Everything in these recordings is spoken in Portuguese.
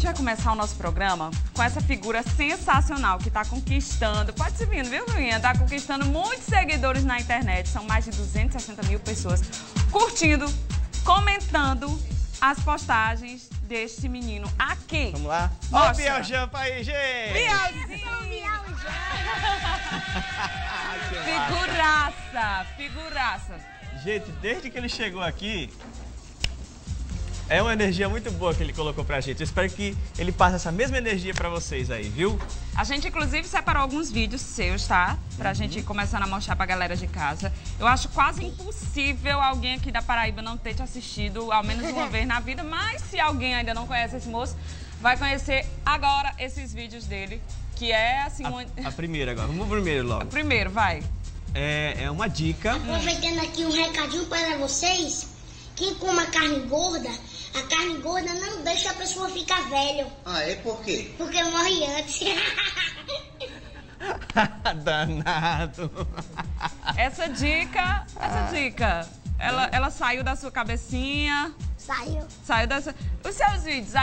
gente vai começar o nosso programa com essa figura sensacional que está conquistando, pode ser vindo, viu, Bruninha? Está conquistando muitos seguidores na internet. São mais de 260 mil pessoas curtindo, comentando as postagens deste menino aqui. Vamos lá? Ó o Biel Jampa aí, gente! Bielzinho! figuraça, figuraça. Gente, desde que ele chegou aqui, é uma energia muito boa que ele colocou pra gente. Eu espero que ele passe essa mesma energia pra vocês aí, viu? A gente, inclusive, separou alguns vídeos seus, tá? Pra uhum. gente ir começando a mostrar pra galera de casa. Eu acho quase impossível alguém aqui da Paraíba não ter te assistido ao menos uma vez na vida, mas se alguém ainda não conhece esse moço, vai conhecer agora esses vídeos dele, que é assim... A, uma... a primeira agora, vamos primeiro logo. Primeiro, vai. É, é uma dica. Aproveitando aqui um recadinho para vocês, quem come carne gorda a carne gorda não deixa a pessoa ficar velho. Ah, é por quê? Porque morre antes. Danado. Essa dica, essa dica, ela, ela saiu da sua cabecinha? Saiu. Saiu dessa... Os seus vídeos,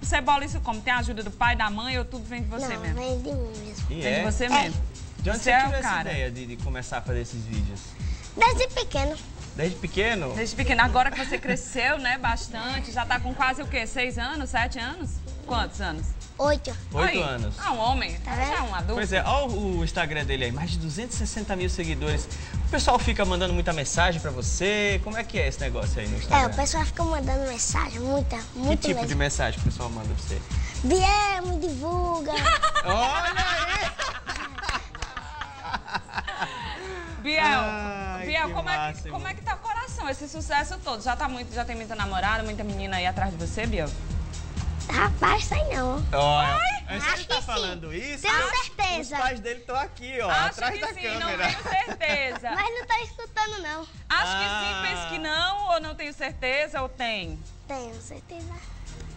você bola isso como? Tem a ajuda do pai, da mãe ou tudo vem de você não, mesmo? vem de mim mesmo. E vem é? de você é. mesmo? De onde você, você tirou é essa ideia de, de começar a fazer esses vídeos? Desde pequeno. Desde pequeno? Desde pequeno. Agora que você cresceu, né, bastante, já tá com quase o quê? Seis anos, sete anos? Quantos anos? Oito. Oito Aí. anos. Ah, um homem. Tá já é um adulto. Pois é, olha o Instagram dele aí, mais de 260 mil seguidores. O pessoal fica mandando muita mensagem pra você. Como é que é esse negócio aí no Instagram? É, o pessoal fica mandando mensagem, muita, muita Que tipo mesmo. de mensagem que o pessoal manda pra você? Biel, me divulga. olha aí! Biel, Ai, Biel como, é que, como é que tá o coração, esse sucesso todo? Já, tá muito, já tem muita namorada, muita menina aí atrás de você, Biel? Rapaz, sei não. Olha, antes de tá falando sim. isso, tenho certeza. os pais dele estão aqui, ó, Acho atrás que da sim, câmera. não tenho certeza. Mas não tá escutando, não. Acho ah. que sim, penso que não, ou não tenho certeza, ou tem? Tenho certeza.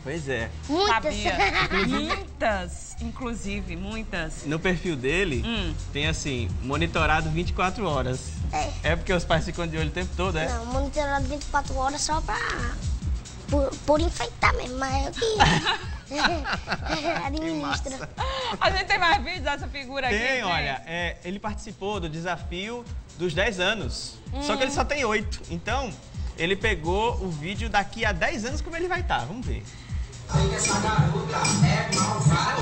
Pois é. Muitas. muitas, inclusive, muitas. No perfil dele, hum. tem assim, monitorado 24 horas. É. É porque os pais ficam de olho o tempo todo, é? Não, monitorado 24 horas só pra... Por, por enfeitar mesmo, mas eu que... administra. A gente tem mais vídeos dessa figura tem, aqui, Tem, olha, é, ele participou do desafio dos 10 anos. Hum. Só que ele só tem 8. Então, ele pegou o vídeo daqui a 10 anos como ele vai estar. Tá. Vamos ver. Sei que essa garota é malvada,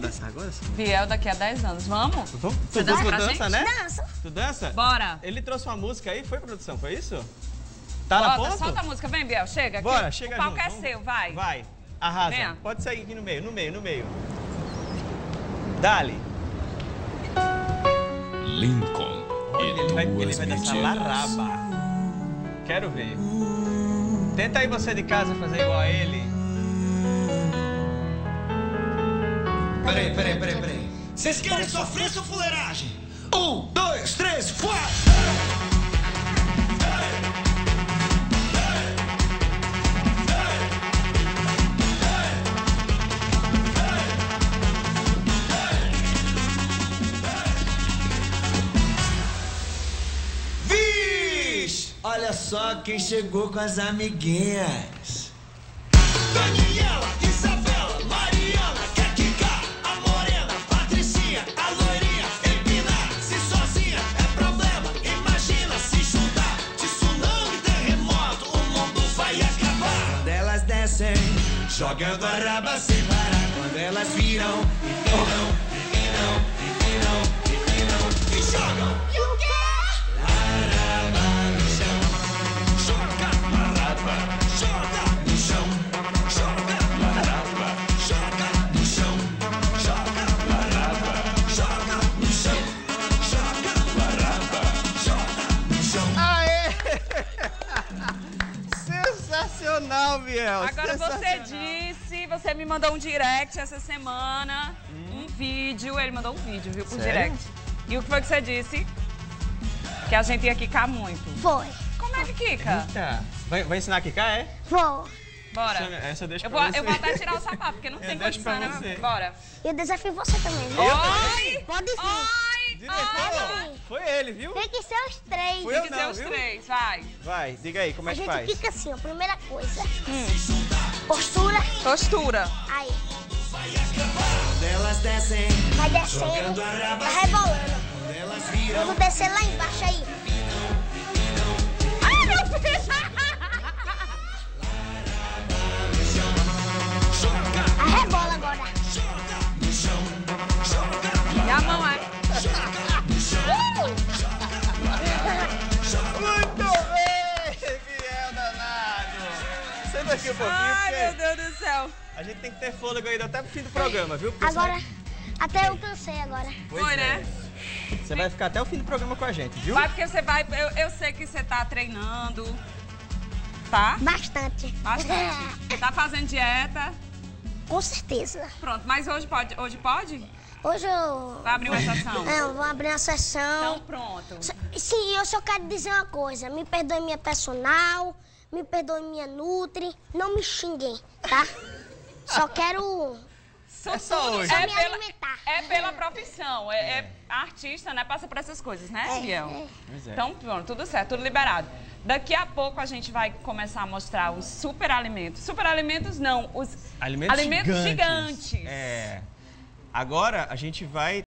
pra dançar agora? Sim? Biel daqui a 10 anos. Vamos? Vamos? Tu, dança, tu dança, né? Dança. Tu dança? Bora. Ele trouxe uma música aí, foi produção, foi isso? Tá Bota, na ponta? Solta a música, vem Biel, chega. Bora, aqui. chega O palco junto. é Vamos. seu, vai. Vai, arrasa. Venha. Pode sair aqui no meio, no meio, no meio. Dali. Lincoln Olha, e ele vai, ele duas vai dançar mentiras. laraba. Quero ver. Tenta aí você de casa fazer igual a ele. Peraí, peraí, peraí, peraí. Vocês querem sofrer sua fuleiragem? Um, dois, três, quatro! Olha só quem chegou com as amiguinhas. Descem, jogando a raba sem parar. Quando elas viram, empinam, empinam, empinam, empinam e jogam. Sensacional, Biel! Agora você disse, você me mandou um direct essa semana, um vídeo, ele mandou um vídeo, viu, por Sério? direct. E o que foi que você disse? Que a gente ia quicar muito. Foi. Como é que quica? Eita. Vai, vai ensinar a quicar, é? Vou. Bora. Essa eu deixo Eu pra vou, você. eu vou até tirar o sapato, porque não Eu tem condição, né? você. Bora. Eu desafio você também, viu? Oi! Pode vir. Oi! Ele, viu? Tem que ser os três. Fui Tem que ser não, os viu? três, vai. Vai, diga aí, como A é que gente faz? fica assim, ó. Primeira coisa. Postura. Postura. Aí. Elas descem, Vai descendo. Vai rebolando. Quando descer lá embaixo aí. Ai, meu Deus! Senta aqui um pouquinho, Ai, meu Deus do céu. a gente tem que ter fôlego ainda até pro fim do programa, viu? Porque Agora, senão- até eu cansei agora. Pois Foi, é. né? Você vai ficar até o fim do programa com a gente, viu? Vai porque você vai. Eu, eu sei que você tá treinando. Tá? Bastante. Bastante. Tá fazendo dieta. Com certeza. Pronto, mas hoje pode? Hoje pode? Hoje eu. Vai abrir uma sessão. Não, vou abrir uma Então sessão. pronto. Sim, eu só quero dizer uma coisa. Me perdoe minha personal, me perdoe minha Nutri. Não me xinguem, tá? Só quero. É só hoje. É me pela, alimentar. é pela profissão. É, é artista, né? Passa por essas coisas, né, É, Biel? é. É. Então, pronto, tudo certo, tudo liberado. Daqui a pouco a gente vai começar a mostrar os super alimentos. Super alimentos não, os Alimentos, alimentos gigantes. É. Agora a gente vai